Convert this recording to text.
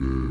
day.